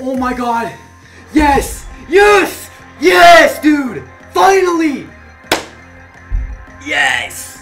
Oh my god! Yes! Yes! Yes, dude! Finally! Yes!